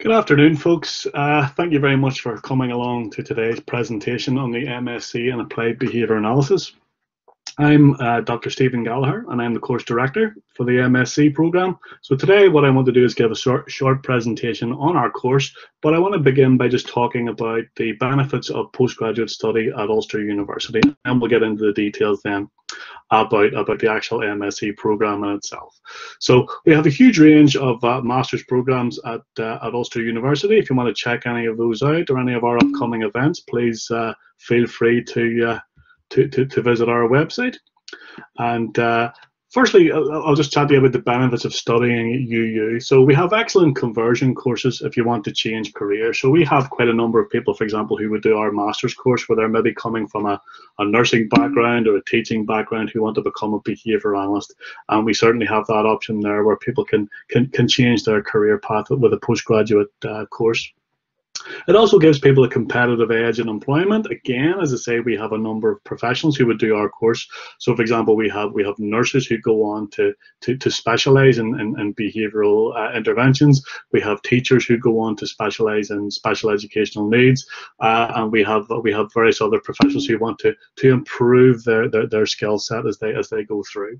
Good afternoon, folks. Uh, thank you very much for coming along to today's presentation on the MSc and Applied Behaviour Analysis. I'm uh, Dr. Stephen Gallagher and I'm the course director for the MSc program. So today what I want to do is give a short, short presentation on our course, but I want to begin by just talking about the benefits of postgraduate study at Ulster University and we'll get into the details then about, about the actual MSc program in itself. So we have a huge range of uh, master's programs at, uh, at Ulster University. If you want to check any of those out or any of our upcoming events, please uh, feel free to uh, to, to, to visit our website. And uh, firstly, I'll just chat to you about the benefits of studying at UU. So we have excellent conversion courses if you want to change career. So we have quite a number of people, for example, who would do our master's course where they're maybe coming from a, a nursing background or a teaching background who want to become a behavior analyst. And we certainly have that option there where people can, can, can change their career path with a postgraduate uh, course. It also gives people a competitive edge in employment. Again, as I say, we have a number of professionals who would do our course. So, for example, we have we have nurses who go on to to, to specialize in, in, in behavioral uh, interventions. We have teachers who go on to specialize in special educational needs, uh, and we have we have various other professionals who want to to improve their their, their skill set as they as they go through.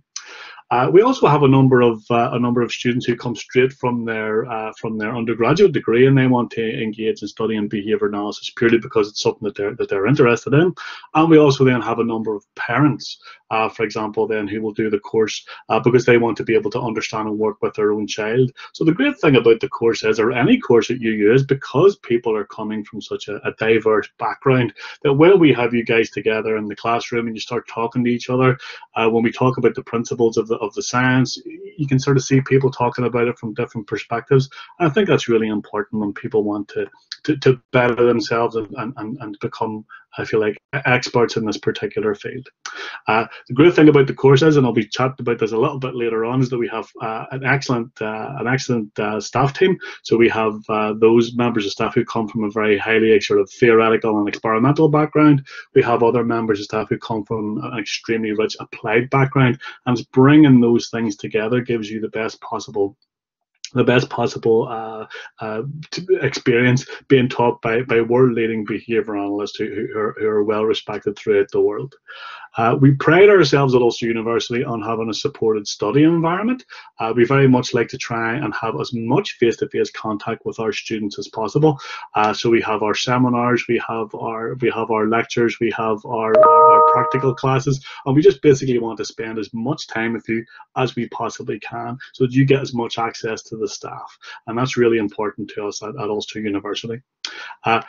Uh, we also have a number of uh, a number of students who come straight from their uh, from their undergraduate degree and they want to engage in studying behaviour analysis purely because it's something that they're that they're interested in. And we also then have a number of parents, uh, for example, then who will do the course uh, because they want to be able to understand and work with their own child. So the great thing about the course is, or any course that you use, because people are coming from such a, a diverse background that when we have you guys together in the classroom and you start talking to each other, uh, when we talk about the principles of the of the science, you can sort of see people talking about it from different perspectives. And I think that's really important when people want to to, to better themselves and, and, and become, I feel like, experts in this particular field. Uh, the great thing about the course is, and I'll be chatting about this a little bit later on, is that we have uh, an excellent uh, an excellent uh, staff team. So we have uh, those members of staff who come from a very highly sort of theoretical and experimental background. We have other members of staff who come from an extremely rich applied background, and bringing those things together gives you the best possible the best possible uh, uh, experience being taught by, by world leading behavior analysts who, who, are, who are well respected throughout the world. Uh, we pride ourselves at Ulster University on having a supported study environment. Uh, we very much like to try and have as much face-to-face contact with our students as possible. Uh, so we have our seminars, we have our we have our lectures, we have our, our, our, practical classes, and we just basically want to spend as much time with you as we possibly can, so that you get as much access to the staff, and that's really important to us at, at Ulster University. Uh,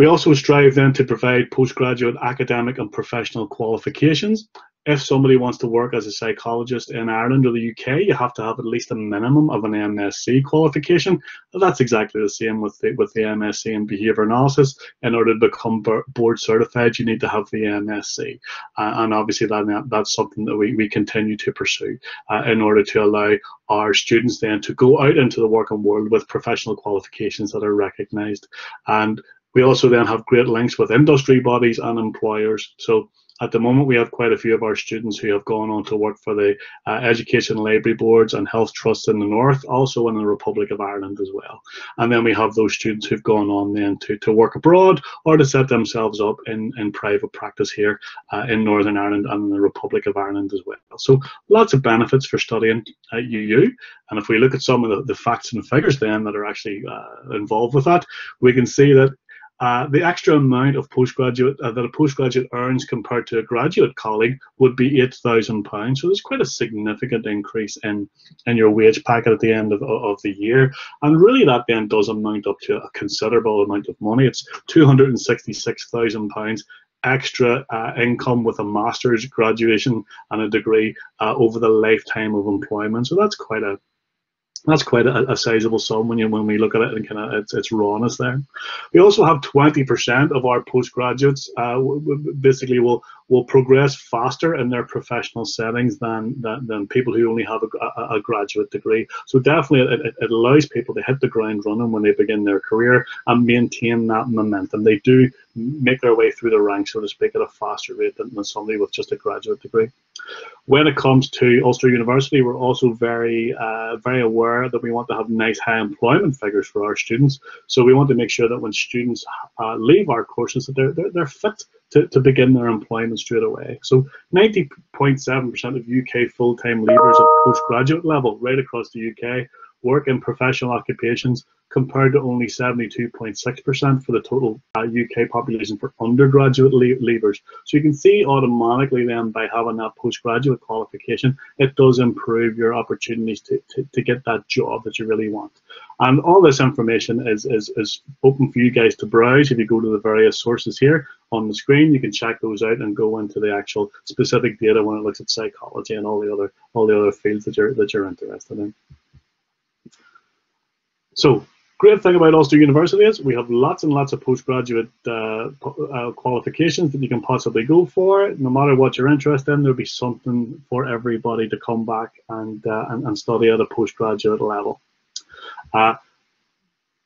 we also strive then to provide postgraduate academic and professional qualifications. If somebody wants to work as a psychologist in Ireland or the UK, you have to have at least a minimum of an MSc qualification. That's exactly the same with the, with the MSc in behaviour analysis. In order to become board certified, you need to have the MSc. Uh, and obviously that, that's something that we, we continue to pursue uh, in order to allow our students then to go out into the working world with professional qualifications that are recognised. And we also then have great links with industry bodies and employers. So at the moment, we have quite a few of our students who have gone on to work for the uh, Education Library Boards and Health Trusts in the North, also in the Republic of Ireland as well. And then we have those students who've gone on then to, to work abroad or to set themselves up in, in private practice here uh, in Northern Ireland and in the Republic of Ireland as well. So lots of benefits for studying at UU. And if we look at some of the, the facts and figures then that are actually uh, involved with that, we can see that uh, the extra amount of postgraduate uh, that a postgraduate earns compared to a graduate colleague would be eight thousand pounds. So there's quite a significant increase in in your wage packet at the end of, of the year, and really that then does amount up to a considerable amount of money. It's two hundred and sixty six thousand pounds extra uh, income with a master's graduation and a degree uh, over the lifetime of employment. So that's quite a that's quite a, a sizable sum when you when we look at it and kind of its, its rawness there. We also have 20% of our postgraduates uh, basically will will progress faster in their professional settings than than, than people who only have a, a, graduate degree. So definitely it, it, allows people to hit the ground running when they begin their career and maintain that momentum. They do make their way through the ranks, so to speak, at a faster rate than, than somebody with just a graduate degree. When it comes to Ulster University, we're also very, uh, very aware that we want to have nice high employment figures for our students. So we want to make sure that when students uh, leave our courses, that they're, they're, they're fit to, to begin their employment straight away. So 90.7% of UK full-time leavers at postgraduate level right across the UK work in professional occupations compared to only 72.6% for the total uh, UK population for undergraduate le leavers. So you can see automatically then by having that postgraduate qualification, it does improve your opportunities to, to, to get that job that you really want. And all this information is, is, is open for you guys to browse. If you go to the various sources here on the screen, you can check those out and go into the actual specific data when it looks at psychology and all the other all the other fields that you're that you're interested in. So great thing about Ulster University is we have lots and lots of postgraduate uh, uh, qualifications that you can possibly go for. No matter what you're interested in, there'll be something for everybody to come back and, uh, and, and, study at a postgraduate level. Uh,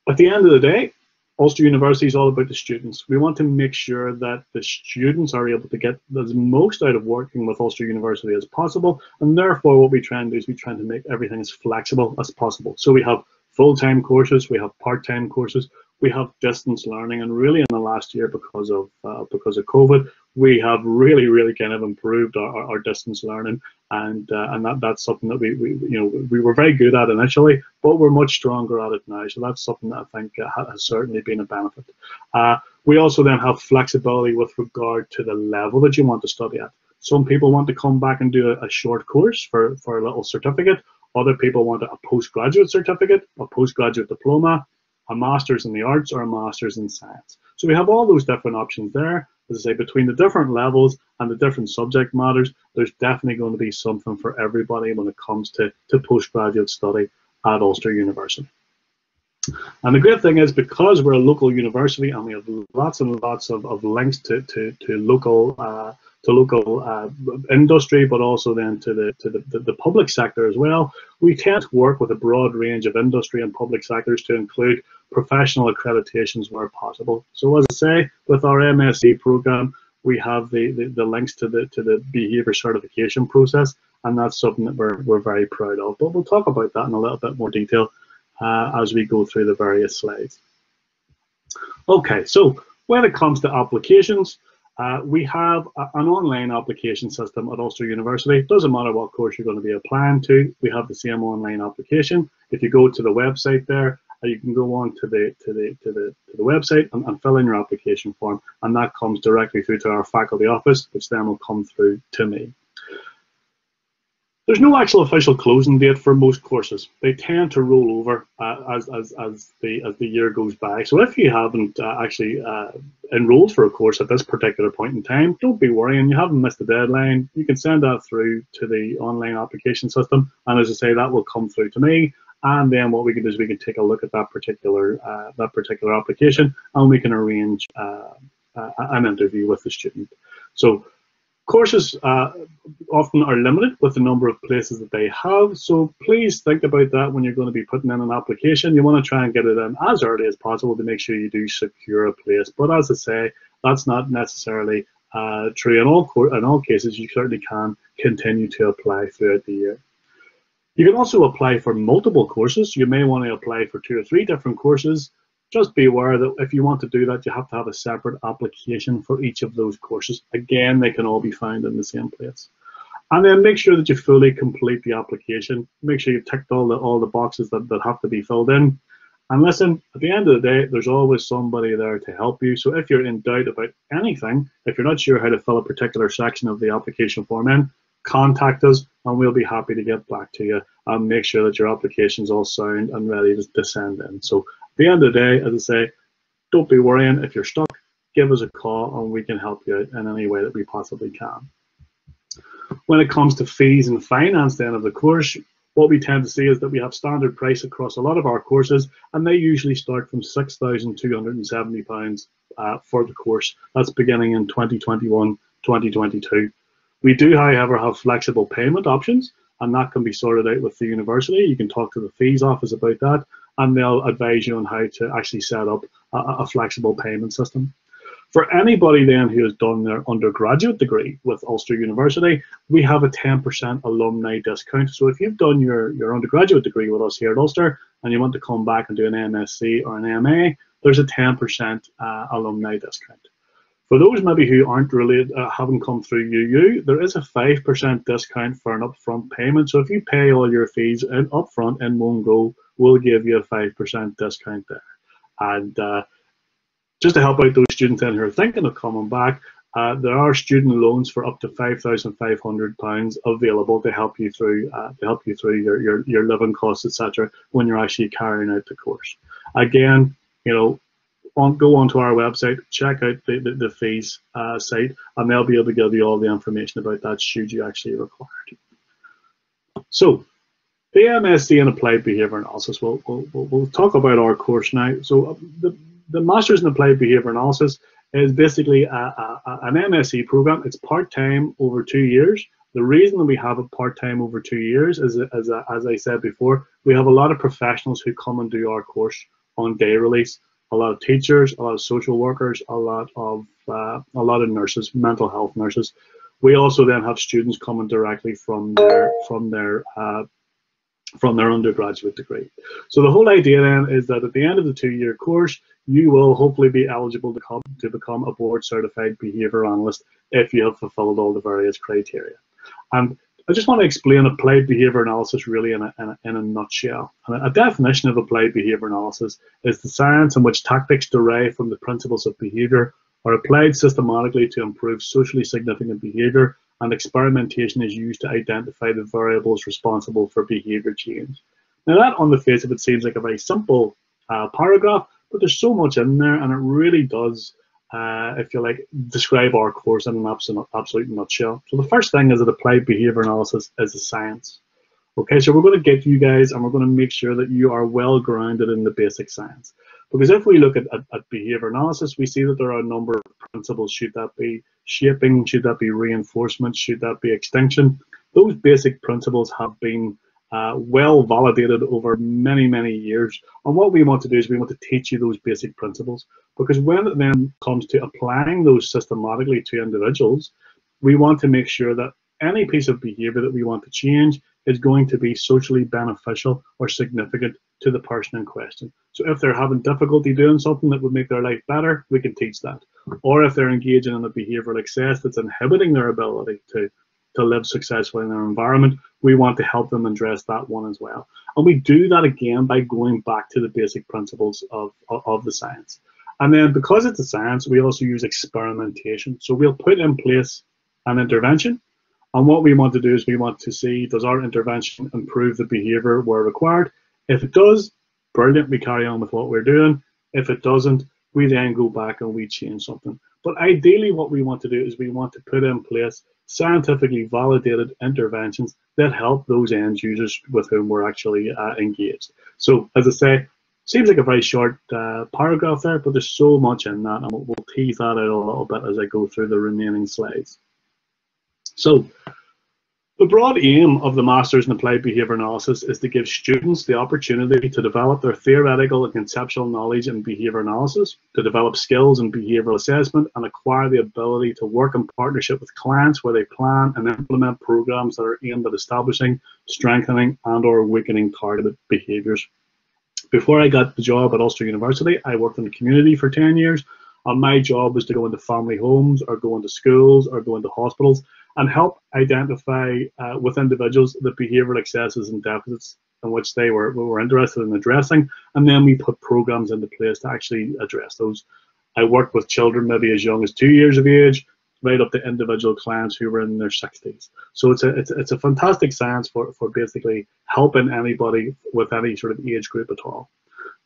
at the end of the day, Ulster University is all about the students. We want to make sure that the students are able to get the most out of working with Ulster University as possible, and therefore what we try and do is we try to make everything as flexible as possible. So we have full-time courses, we have part-time courses, we have distance learning, and really in the last year because of uh, because of COVID, we have really really kind of improved our, our, our distance learning, and uh, and that that's something that we, we you know we were very good at initially, but we're much stronger at it now. So that's something that I think uh, has certainly been a benefit. Uh, we also then have flexibility with regard to the level that you want to study at. Some people want to come back and do a, a short course for for a little certificate, other people want a postgraduate certificate, a postgraduate diploma, a master's in the arts, or a master's in science. So we have all those different options there. As I say, between the different levels and the different subject matters, there's definitely going to be something for everybody when it comes to, to postgraduate study at Ulster University. And the great thing is because we're a local university and we have lots and lots of, of links to, to, to local uh, to local uh, industry, but also then to the to the, the, the, public sector as well. We tend to work with a broad range of industry and public sectors to include professional accreditations where possible. So as I say, with our MSc program, we have the, the, the links to the to the behavior certification process, and that's something that we're, we're very proud of. But we'll talk about that in a little bit more detail uh, as we go through the various slides. Okay, so when it comes to applications, uh, we have a, an online application system at Ulster University. It doesn't matter what course you're going to be applying to, we have the same online application. If you go to the website there, uh, you can go on to the to the to the to the website and, and, fill in your application form, and that comes directly through to our faculty office, which then will come through to me. There's no actual official closing date for most courses. They tend to roll over uh, as, as, as, the, as the year goes by. So if you haven't uh, actually uh, enrolled for a course at this particular point in time, don't be worrying. You haven't missed the deadline. You can send that through to the online application system. And as I say, that will come through to me. And then what we can do is we can take a look at that particular uh, that particular application and we can arrange uh, an interview with the student. So Courses uh, often are limited with the number of places that they have, so please think about that when you're going to be putting in an application. You want to try and get it in as early as possible to make sure you do secure a place. But as I say, that's not necessarily uh, true in all in all cases. You certainly can continue to apply throughout the year. You can also apply for multiple courses. You may want to apply for two or three different courses just be aware that if you want to do that, you have to have a separate application for each of those courses. Again, they can all be found in the same place. And then make sure that you fully complete the application. Make sure you've ticked all the all the boxes that, that have to be filled in. And listen, at the end of the day, there's always somebody there to help you. So if you're in doubt about anything, if you're not sure how to fill a particular section of the application form in, contact us and we'll be happy to get back to you and make sure that your application is all sound and ready to, to send in. So the end of the day, as I say, don't be worrying. If you're stuck, give us a call and we can help you out in any way that we possibly can. When it comes to fees and finance then of the course, what we tend to see is that we have standard price across a lot of our courses and they usually start from £6,270 uh, for the course. That's beginning in 2021, 2022. We do, however, have flexible payment options and that can be sorted out with the university. You can talk to the fees office about that and they'll advise you on how to actually set up a, a flexible payment system. For anybody then who has done their undergraduate degree with Ulster University, we have a 10% alumni discount. So if you've done your, your undergraduate degree with us here at Ulster and you want to come back and do an MSc or an MA, there's a 10% uh, alumni discount. For those maybe who aren't really uh, haven't come through UU, there is a 5% discount for an upfront payment. So if you pay all your fees in upfront in one go, we'll give you a 5% discount there. And uh, just to help out those students in who are thinking of coming back, uh, there are student loans for up to five thousand five hundred pounds available to help you through uh, to help you through your your, your living costs, etc. When you're actually carrying out the course. Again, you know, on, go onto our website, check out the, the, the fees uh, site, and they'll be able to give you all the information about that should you actually require it. So, the MSc in Applied Behaviour Analysis, we'll, we'll, we'll talk about our course now. So, uh, the, the Masters in Applied Behaviour Analysis is basically a, a, an MSc program. It's part-time over two years. The reason that we have it part-time over two years is, as, as I said before, we have a lot of professionals who come and do our course on day release a lot of teachers, a lot of social workers, a lot of uh, a lot of nurses, mental health nurses. We also then have students coming directly from their from their uh, from their undergraduate degree. So the whole idea then is that at the end of the two-year course, you will hopefully be eligible to come to become a board certified behavior analyst if you have fulfilled all the various criteria. And I just want to explain applied behavior analysis really in a, in a, in a nutshell. And a definition of applied behavior analysis is the science in which tactics derived from the principles of behavior are applied systematically to improve socially significant behavior and experimentation is used to identify the variables responsible for behavior change. Now that on the face of it seems like a very simple uh, paragraph, but there's so much in there and it really does uh, if you like, describe our course in an absolute, absolute nutshell. So the first thing is that applied behavior analysis is a science. Okay, so we're going to get you guys and we're going to make sure that you are well grounded in the basic science. Because if we look at, at, at behavior analysis, we see that there are a number of principles. Should that be shaping? Should that be reinforcement? Should that be extinction? Those basic principles have been uh, well validated over many, many years. And what we want to do is we want to teach you those basic principles because when it then comes to applying those systematically to individuals, we want to make sure that any piece of behavior that we want to change is going to be socially beneficial or significant to the person in question. So if they're having difficulty doing something that would make their life better, we can teach that. Or if they're engaging in a behavioral excess that's inhibiting their ability to to live successfully in their environment, we want to help them address that one as well. And we do that again by going back to the basic principles of, of, of the science. And then because it's a science, we also use experimentation. So we'll put in place an intervention. And what we want to do is we want to see, does our intervention improve the behavior where required? If it does, brilliant, we carry on with what we're doing. If it doesn't, we then go back and we change something. But ideally what we want to do is we want to put in place scientifically validated interventions that help those end users with whom we're actually uh, engaged. So as I say, seems like a very short uh, paragraph there, but there's so much in that, and we'll, we'll tease that out a little bit as I go through the remaining slides. So the broad aim of the Masters in Applied Behaviour Analysis is to give students the opportunity to develop their theoretical and conceptual knowledge in behaviour analysis, to develop skills in behavioural assessment, and acquire the ability to work in partnership with clients where they plan and implement programs that are aimed at establishing, strengthening, and or weakening targeted behaviours. Before I got the job at Ulster University, I worked in the community for 10 years, and my job was to go into family homes or go into schools or go into hospitals and help identify uh, with individuals the behavioral excesses and deficits in which they were, were interested in addressing. And then we put programs into place to actually address those. I worked with children maybe as young as two years of age, right up to individual clients who were in their 60s. So it's a, it's, it's a fantastic science for, for basically helping anybody with any sort of age group at all.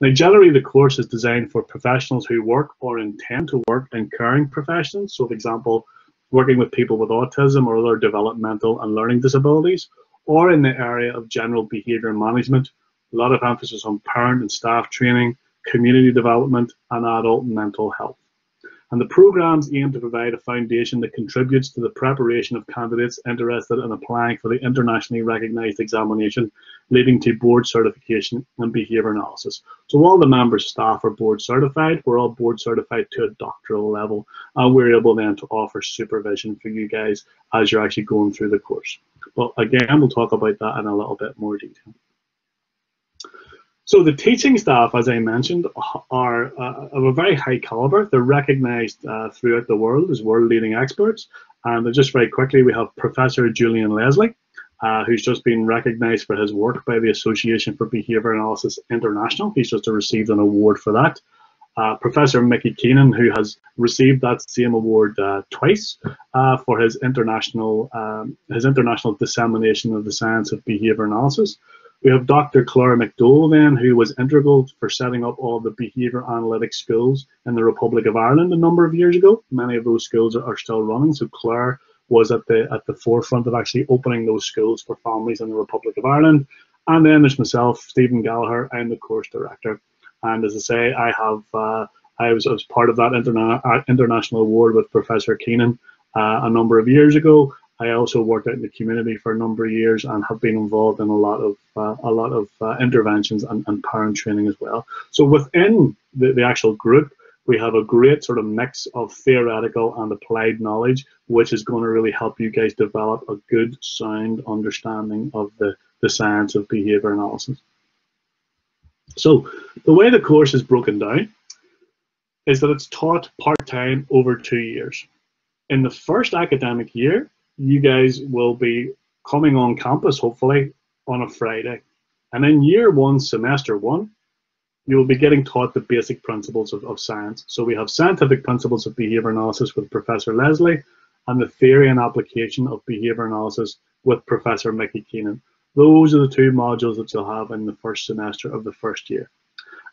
Generally, the course is designed for professionals who work or intend to work in caring professions. So, for example, working with people with autism or other developmental and learning disabilities, or in the area of general behaviour management, a lot of emphasis on parent and staff training, community development, and adult mental health. And the programs aim to provide a foundation that contributes to the preparation of candidates interested in applying for the internationally recognised examination leading to board certification and behaviour analysis. So all the members staff are board certified. We're all board certified to a doctoral level, and we're able then to offer supervision for you guys as you're actually going through the course. But again, we'll talk about that in a little bit more detail. So the teaching staff, as I mentioned, are uh, of a very high caliber. They're recognised uh, throughout the world as world-leading experts. And just very quickly, we have Professor Julian Leslie, uh, who's just been recognised for his work by the Association for Behaviour Analysis International. He's just received an award for that. Uh, Professor Mickey Keenan, who has received that same award uh, twice uh, for his international um, his international dissemination of the science of behaviour analysis. We have Dr. Claire McDowell then, who was integral for setting up all the behaviour analytics schools in the Republic of Ireland a number of years ago. Many of those schools are, are still running. So Claire was at the at the forefront of actually opening those schools for families in the Republic of Ireland. And then there's myself, Stephen Gallagher. I'm the course director. And as I say, I have uh, I was, I was part of that interna- uh, international award with Professor Keenan uh, a number of years ago. I also worked out in the community for a number of years and have been involved in a lot of uh, a lot of uh, interventions and, and parent training as well. So within the, the actual group, we have a great sort of mix of theoretical and applied knowledge, which is going to really help you guys develop a good, sound understanding of the, the science of behavior analysis. So the way the course is broken down is that it's taught part-time over two years. In the first academic year, you guys will be coming on campus, hopefully, on a Friday. And in year one, semester one, you will be getting taught the basic principles of, of science. So we have scientific principles of behavior analysis with Professor Leslie and the theory and application of behavior analysis with Professor Mickey Keenan. Those are the two modules that you'll have in the first semester of the first year.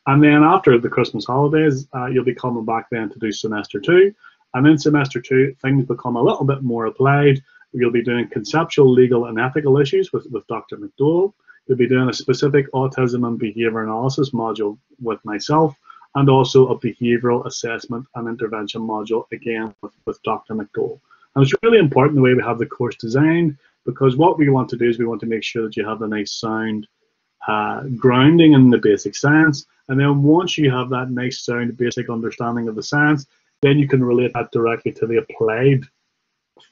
And then after the Christmas holidays, uh, you'll be coming back then to do semester two. And in semester two, things become a little bit more applied You'll be doing conceptual, legal, and ethical issues with, with Dr. McDowell. You'll be doing a specific autism and behavior analysis module with myself, and also a behavioral assessment and intervention module, again, with, with Dr. McDowell. And it's really important the way we have the course designed, because what we want to do is we want to make sure that you have a nice sound uh, grounding in the basic science. And then once you have that nice sound basic understanding of the science, then you can relate that directly to the applied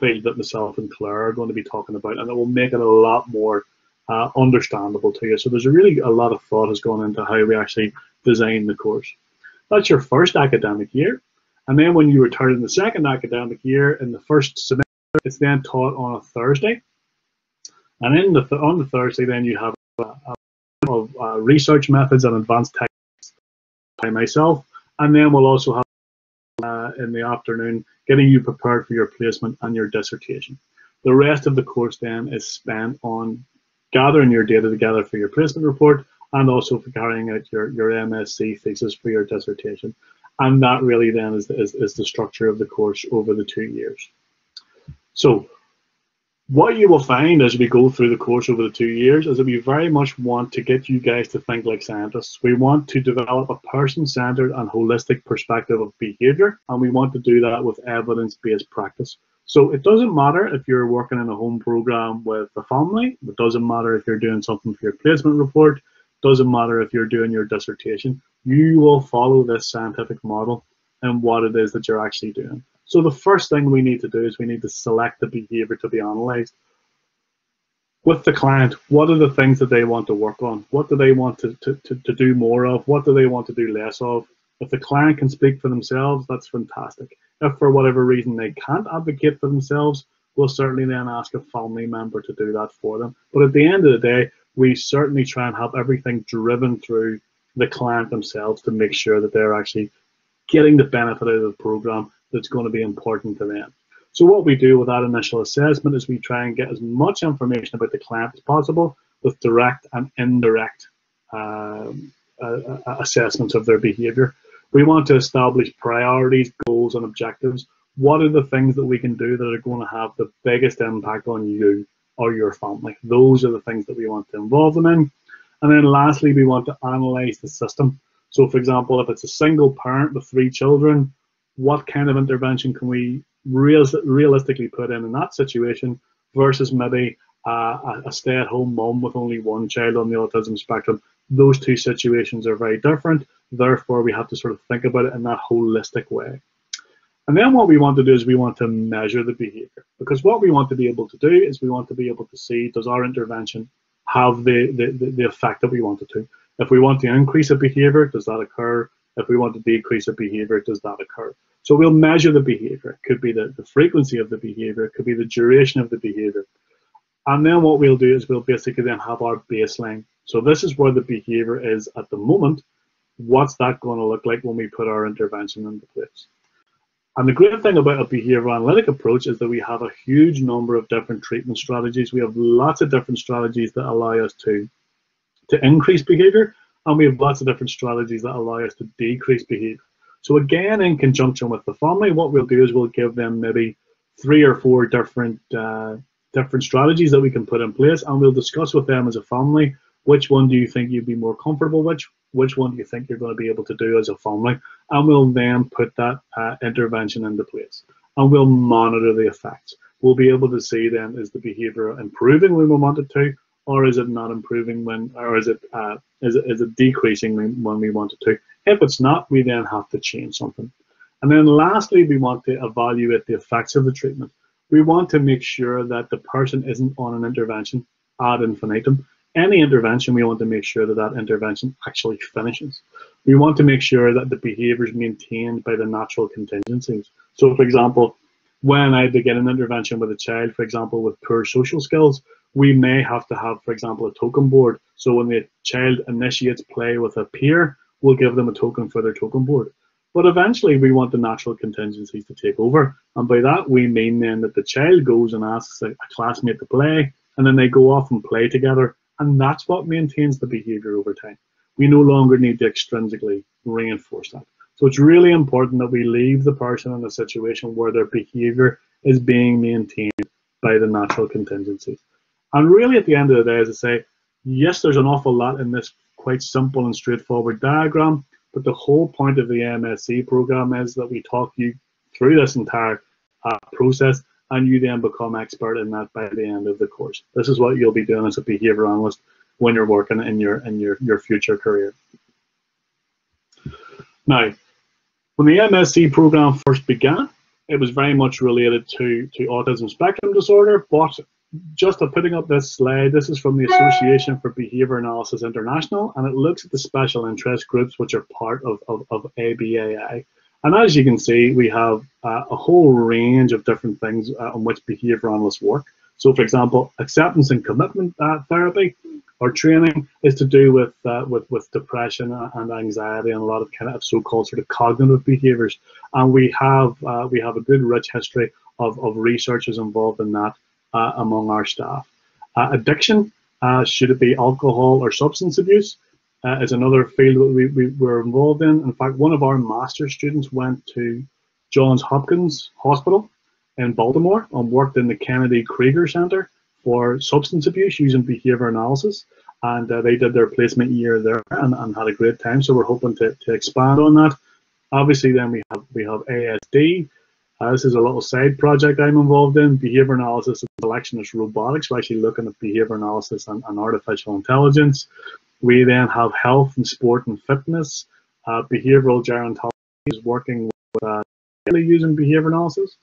field that myself and Claire are going to be talking about, and it will make it a lot more uh, understandable to you. So there's really a lot of thought has gone into how we actually design the course. That's your first academic year, and then when you return in the second academic year in the first semester, it's then taught on a Thursday, and in the th on the Thursday then you have a, a of uh, research methods and advanced techniques by myself, and then we'll also have uh, in the afternoon getting you prepared for your placement and your dissertation. The rest of the course then is spent on gathering your data together for your placement report and also for carrying out your, your MSc thesis for your dissertation. And that really then is, is, is the structure of the course over the two years. So what you will find as we go through the course over the two years is that we very much want to get you guys to think like scientists. We want to develop a person-centered and holistic perspective of behavior, and we want to do that with evidence-based practice. So it doesn't matter if you're working in a home program with a family, it doesn't matter if you're doing something for your placement report, it doesn't matter if you're doing your dissertation, you will follow this scientific model and what it is that you're actually doing. So the first thing we need to do is we need to select the behavior to be analyzed. With the client, what are the things that they want to work on? What do they want to, to, to, to do more of? What do they want to do less of? If the client can speak for themselves, that's fantastic. If for whatever reason they can't advocate for themselves, we'll certainly then ask a family member to do that for them. But at the end of the day, we certainly try and have everything driven through the client themselves to make sure that they're actually getting the benefit out of the program that's going to be important to them. So what we do with that initial assessment is we try and get as much information about the client as possible with direct and indirect um, uh, assessments of their behavior. We want to establish priorities, goals, and objectives. What are the things that we can do that are going to have the biggest impact on you or your family? Those are the things that we want to involve them in. And then lastly, we want to analyze the system. So for example, if it's a single parent with three children, what kind of intervention can we real, realistically put in in that situation versus maybe a stay-at-home mom with only one child on the autism spectrum. Those two situations are very different. Therefore, we have to sort of think about it in that holistic way. And then what we want to do is we want to measure the behavior because what we want to be able to do is we want to be able to see does our intervention have the, the, the, effect that we want it to. If we want to increase a behavior, does that occur? If we want to decrease a behavior, does that occur? So we'll measure the behavior. It could be the, the frequency of the behavior, it could be the duration of the behavior. And then what we'll do is we'll basically then have our baseline. So this is where the behavior is at the moment. What's that going to look like when we put our intervention into place? And the great thing about a behavioral analytic approach is that we have a huge number of different treatment strategies. We have lots of different strategies that allow us to, to increase behavior, and we have lots of different strategies that allow us to decrease behavior. So again, in conjunction with the family, what we'll do is we'll give them maybe three or four different uh, different strategies that we can put in place, and we'll discuss with them as a family which one do you think you'd be more comfortable with, which one do you think you're going to be able to do as a family, and we'll then put that uh, intervention into place, and we'll monitor the effects. We'll be able to see then is the behaviour improving when we want it to, or is it not improving when, or is it uh, is it, is it decreasing when, when we want it to? If it's not, we then have to change something. And then lastly, we want to evaluate the effects of the treatment we want to make sure that the person isn't on an intervention ad infinitum. Any intervention, we want to make sure that that intervention actually finishes. We want to make sure that the behavior is maintained by the natural contingencies. So, for example, when I begin an intervention with a child, for example, with poor social skills, we may have to have, for example, a token board. So when the child initiates play with a peer, we'll give them a token for their token board. But eventually, we want the natural contingencies to take over. And by that, we mean then that the child goes and asks a, a classmate to play, and then they go off and play together. And that's what maintains the behavior over time. We no longer need to extrinsically reinforce that. So it's really important that we leave the person in a situation where their behavior is being maintained by the natural contingencies. And really, at the end of the day, as I say, yes, there's an awful lot in this quite simple and straightforward diagram, but the whole point of the MSc program is that we talk you through this entire uh, process and you then become expert in that by the end of the course. This is what you'll be doing as a behavior analyst when you're working in your in your, your future career. Now, when the MSc program first began, it was very much related to, to autism spectrum disorder, but just putting up this slide, this is from the Association for Behaviour Analysis International, and it looks at the special interest groups which are part of, of, of ABAI. And as you can see, we have uh, a whole range of different things uh, on which behaviour analysts work. So, for example, acceptance and commitment uh, therapy or training is to do with, uh, with with depression and anxiety and a lot of kind of so-called sort of cognitive behaviours. And we have uh, we have a good rich history of, of researchers involved in that uh, among our staff. Uh, addiction, uh, should it be alcohol or substance abuse, is another field that we, we were involved in. In fact, one of our master students went to Johns Hopkins Hospital in Baltimore and worked in the Kennedy Krieger Center for substance abuse using behavior analysis. And uh, they did their placement year there and, and, had a great time. So we're hoping to, to expand on that. Obviously, then we have we have ASD, uh, this is a little side project I'm involved in, behavior analysis and selectionist robotics. We're actually looking at behavior analysis and, and artificial intelligence. We then have health and sport and fitness. Uh, behavioral gerontology is working with uh, using behavior analysis.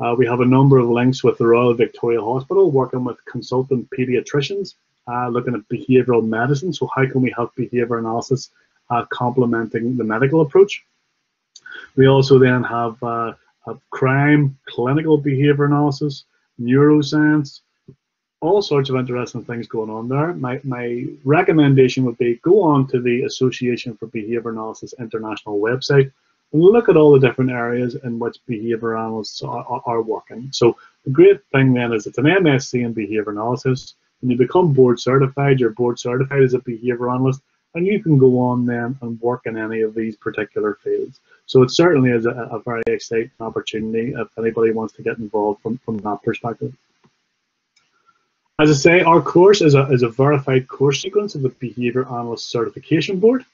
Uh, we have a number of links with the Royal Victoria Hospital, working with consultant pediatricians, uh, looking at behavioral medicine. So how can we have behavior analysis uh, complementing the medical approach? We also then have uh, of crime, clinical behavior analysis, neuroscience, all sorts of interesting things going on there. My, my recommendation would be go on to the Association for Behavior Analysis International website and look at all the different areas in which behavior analysts are, are, are working. So the great thing then is it's an MSc in behavior analysis. When you become board certified, you're board certified as a behavior analyst, and you can go on then and work in any of these particular fields. So it certainly is a, a very exciting opportunity if anybody wants to get involved from, from that perspective. As I say, our course is a, is a verified course sequence of the Behaviour Analyst Certification Board.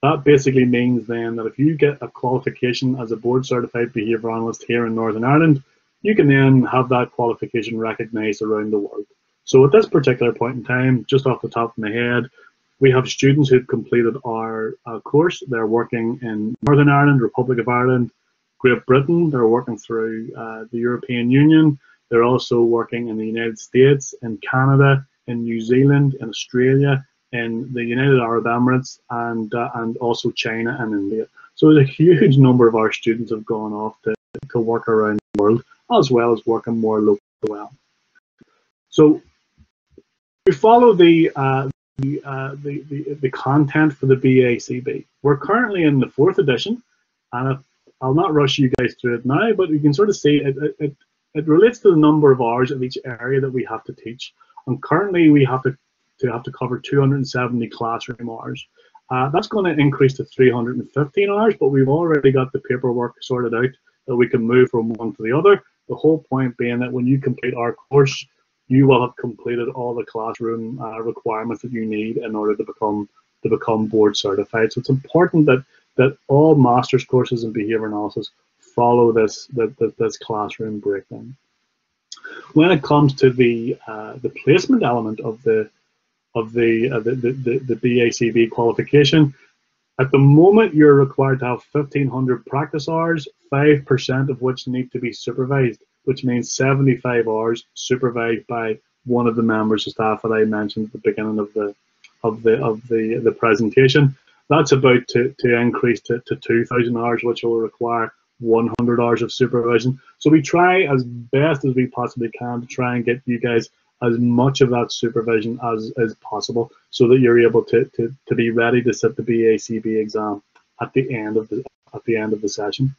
That basically means then that if you get a qualification as a board certified behaviour analyst here in Northern Ireland, you can then have that qualification recognised around the world. So at this particular point in time, just off the top of my head, we have students who've completed our uh, course. They're working in Northern Ireland, Republic of Ireland, Great Britain. They're working through uh, the European Union. They're also working in the United States, in Canada, in New Zealand, in Australia, in the United Arab Emirates, and uh, and also China and India. So a huge number of our students have gone off to, to work around the world, as well as working more locally as well. So we follow the, uh, the, uh, the, the, the, content for the BACB. We're currently in the fourth edition, and I'll not rush you guys through it now, but you can sort of see it, it, it relates to the number of hours of each area that we have to teach. And currently we have to, to have to cover 270 classroom hours. Uh, that's going to increase to 315 hours, but we've already got the paperwork sorted out that we can move from one to the other. The whole point being that when you complete our course, you will have completed all the classroom uh, requirements that you need in order to become to become board certified. So it's important that that all master's courses in behavior analysis follow this that, this classroom breakdown. When it comes to the uh, the placement element of the of the, uh, the, the, the BACB qualification, at the moment you're required to have 1500 practice hours, 5% of which need to be supervised which means 75 hours supervised by one of the members of staff that I mentioned at the beginning of the of the of the the presentation. That's about to, to increase to, to 2,000 hours, which will require 100 hours of supervision. So we try as best as we possibly can to try and get you guys as much of that supervision as, as possible so that you're able to, to, to be ready to sit the BACB exam at the end of the at the end of the session.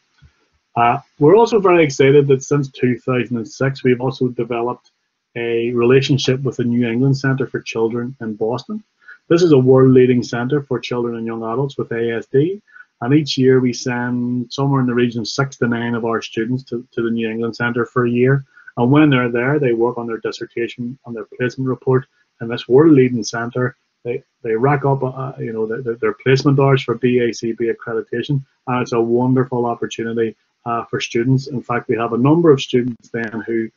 Uh, we're also very excited that since 2006, we've also developed a relationship with the New England Center for Children in Boston. This is a world-leading center for children and young adults with ASD, and each year we send somewhere in the region of six to nine of our students to, to the New England Center for a year. And when they're there, they work on their dissertation, on their placement report, and this world-leading center they, they rack up, uh, you know, their, their placement hours for BACB accreditation, and it's a wonderful opportunity uh, for students. In fact, we have a number of students then who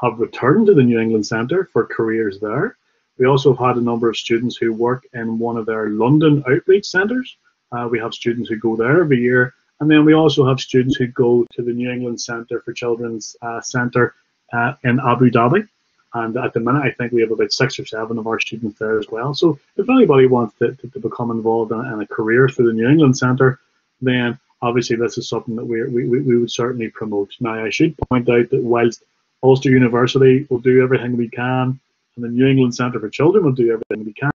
have returned to the New England Centre for careers there. We also have had a number of students who work in one of their London outreach centres. Uh, we have students who go there every year. And then we also have students who go to the New England Centre for Children's uh, Centre uh, in Abu Dhabi. And at the minute, I think we have about six or seven of our students there as well. So if anybody wants to, to, to become involved in, in, a career through the New England Centre, then obviously this is something that we, we, we would certainly promote. Now, I should point out that whilst Ulster University will do everything we can, and the New England Centre for Children will do everything we can,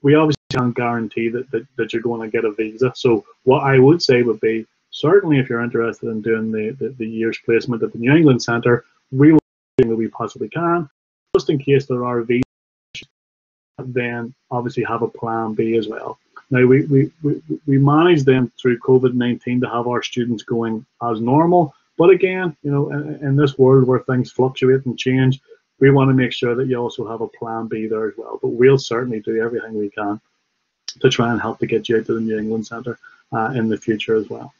we obviously can't guarantee that, that, that you're going to get a visa. So what I would say would be, certainly if you're interested in doing the, the, the year's placement at the New England Centre, we will do that we possibly can, just in case there are visas, then obviously have a plan B as well. Now, we, we, we, we managed then through COVID-19 to have our students going as normal. But again, you know, in, in, this world where things fluctuate and change, we want to make sure that you also have a plan B there as well. But we'll certainly do everything we can to try and help to get you out to the New England Centre uh, in the future as well.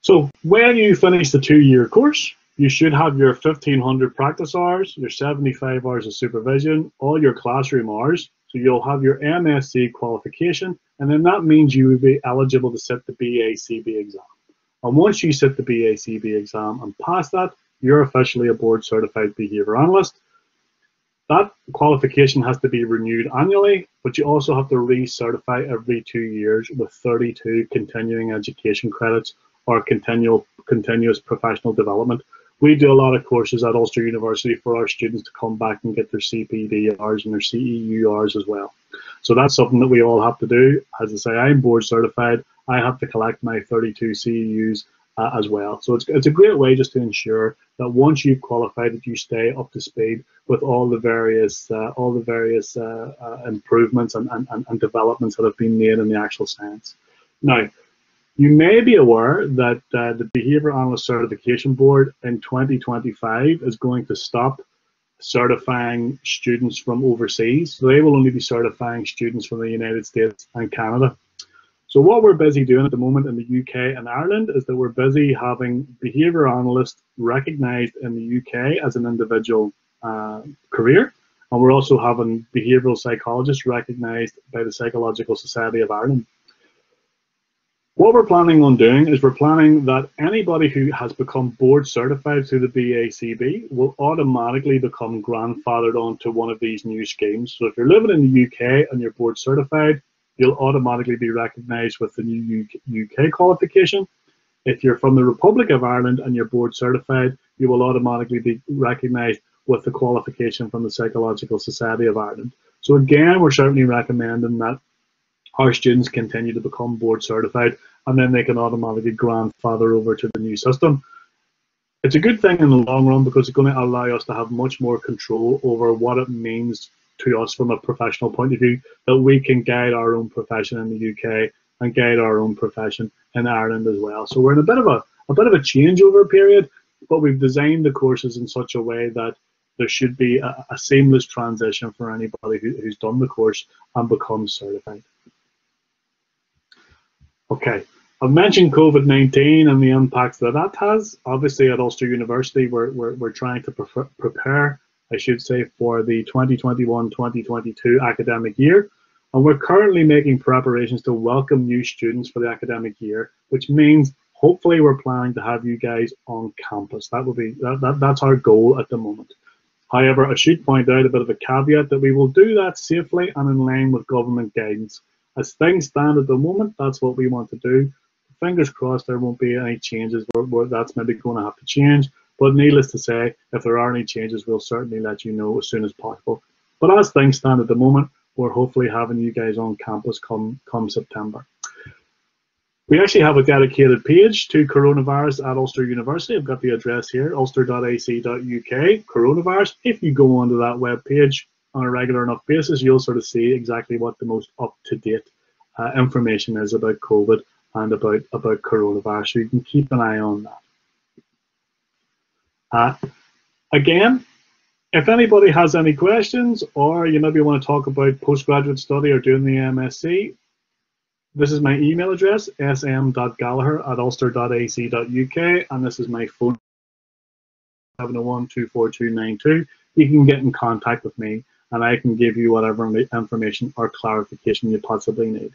So when you finish the two-year course, you should have your 1500 practice hours, your 75 hours of supervision, all your classroom hours, so you'll have your MSc qualification, and then that means you will be eligible to sit the BACB exam. And once you sit the BACB exam and pass that, you're officially a board certified behavior analyst. That qualification has to be renewed annually, but you also have to recertify every two years with 32 continuing education credits or continual continuous professional development we do a lot of courses at Ulster University for our students to come back and get their CPDRs and their CEURs as well. So that's something that we all have to do. As I say, I'm board certified. I have to collect my 32 CEUs uh, as well. So it's, it's a great way just to ensure that once you've qualified that you stay up to speed with all the various uh, all the various uh, uh improvements and, and, and developments that have been made in the actual science. Now, you may be aware that uh, the Behavior Analyst Certification Board in 2025 is going to stop certifying students from overseas. So they will only be certifying students from the United States and Canada. So what we're busy doing at the moment in the UK and Ireland is that we're busy having behavior analysts recognized in the UK as an individual uh, career. And we're also having behavioural psychologists recognised by the Psychological Society of Ireland. What we're planning on doing is we're planning that anybody who has become board certified through the BACB will automatically become grandfathered onto one of these new schemes. So if you're living in the UK and you're board certified, you'll automatically be recognised with the new UK qualification. If you're from the Republic of Ireland and you're board certified, you will automatically be recognised with the qualification from the Psychological Society of Ireland. So again, we're certainly recommending that our students continue to become board certified and then they can automatically grandfather over to the new system. It's a good thing in the long run because it's going to allow us to have much more control over what it means to us from a professional point of view that we can guide our own profession in the UK and guide our own profession in Ireland as well. So we're in a bit of a, a bit of a changeover period, but we've designed the courses in such a way that there should be a, a seamless transition for anybody who, who's done the course and becomes certified. Okay, I've mentioned COVID-19 and the impacts that that has. Obviously at Ulster University, we're, we're, we're trying to pre prepare, I should say, for the 2021-2022 academic year. And we're currently making preparations to welcome new students for the academic year, which means hopefully we're planning to have you guys on campus. That will be that, that that's our goal at the moment. However, I should point out a bit of a caveat that we will do that safely and in line with government guidance. As things stand at the moment, that's what we want to do. Fingers crossed there won't be any changes where, where that's maybe going to have to change. But needless to say, if there are any changes, we'll certainly let you know as soon as possible. But as things stand at the moment, we're hopefully having you guys on campus come, come September. We actually have a dedicated page to coronavirus at Ulster University. I've got the address here, ulster.ac.uk, coronavirus. If you go onto that web page, on a regular enough basis, you'll sort of see exactly what the most up-to-date uh, information is about COVID and about, about coronavirus. So you can keep an eye on that. Uh, again, if anybody has any questions or you maybe want to talk about postgraduate study or doing the MSc, this is my email address, sm.gallagher at ulster.ac.uk, and this is my phone, 701 24292. You can get in contact with me and I can give you whatever information or clarification you possibly need.